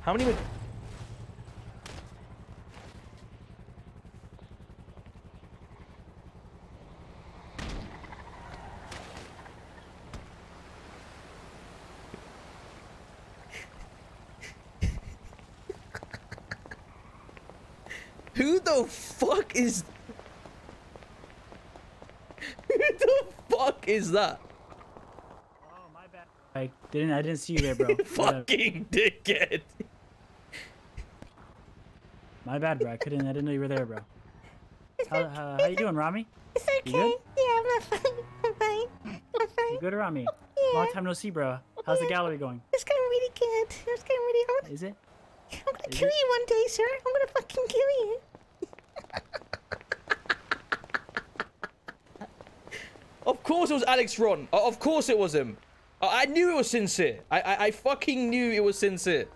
How many? ma- Who the fuck is? Who the fuck is that? Oh my bad. I didn't. I didn't see you there, bro. Whatever. Fucking dickhead. My bad, bro. I couldn't. I didn't know you were there, bro. How, how, uh, how you doing, Ramee? It's You okay. good? Yeah, I'm fine. I'm fine. I'm fine. You good, Ramee? Yeah. Long time no see, bro. How's the gallery going? It's going really good. It's going really. I'm gonna, Is it? I'm gonna Is kill it? you one day, sir. I'm gonna fucking kill you. Of course it was Alex Ron. Uh, of course it was him. I I knew it was Sinncere. I, I, I fucking knew it was Sinncere.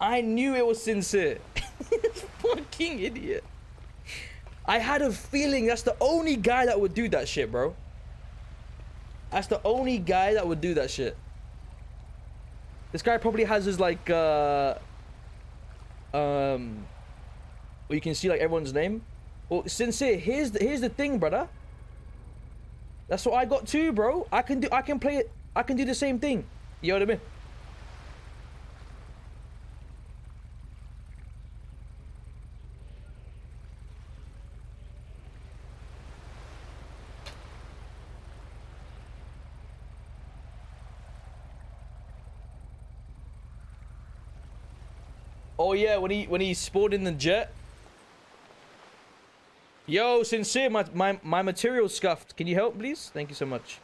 I knew it was Sinncere. Fucking idiot. I had a feeling that's the only guy that would do that shit, bro. That's the only guy that would do that shit. This guy probably has his like uh um where you can see like everyone's name. Well, Sinncere, here's the here's the thing, brother. That's what I got too, bro. I can do I can play it I can do the same thing. You know what I mean? Oh yeah, when he when he spawned in the jet. Yo, Sinncere, my my my material scuffed. Can you help, please? Thank you so much.